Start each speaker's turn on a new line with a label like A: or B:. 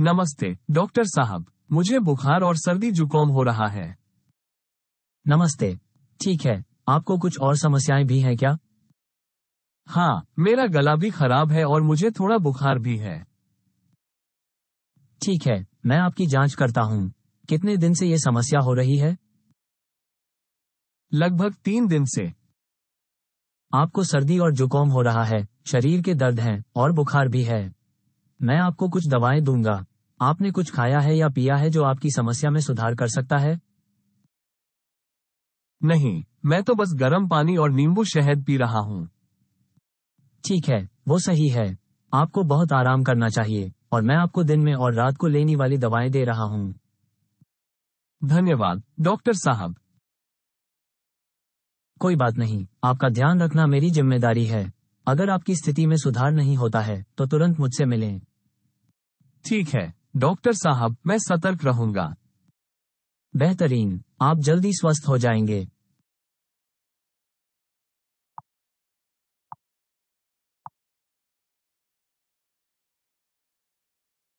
A: नमस्ते डॉक्टर साहब। मुझे बुखार और सर्दी जुकाम हो रहा है।
B: नमस्ते। ठीक है आपको कुछ और समस्याएँ भी हैं क्या?
A: हाँ मेरा गला भी खराब है और मुझे थोड़ा बुखार भी है।
B: ठीक है मैं आपकी जाँच करता हूँ। कितने दिन से ये समस्या हो रही है?
A: लगभग तीन दिन से।
B: आपको सर्दी और जुकाम हो रहा है शरीर के दर्द हैं और बुखार भी है। मैं आपको कुछ दवाएँ दूँगा। आपने कुछ खाया है या पिया है जो आपकी समस्या में सुधार कर सकता है?
A: नहीं मैं तो बस गर्म पानी और नींबू शहद पी रहा हूँ।
B: ठीक है वो सही है। आपको बहुत आराम करना चाहिए और मैं आपको दिन में और रात को लेने वाली दवाएँ दे रहा हूँ।
A: धन्यवाद डॉक्टर साहब।
B: कोई बात नहीं आपका ध्यान रखना मेरी ज़िम्मेदारी है। अगर आपकी स्थिति में सुधार नहीं होता है तो तुरंत मुझसे मिलें।
A: ठीक है डॉक्टर साहब मैं सतर्क रहूँगा।
B: बेहतरीन आप जल्दी स्वस्थ हो जाएँगे।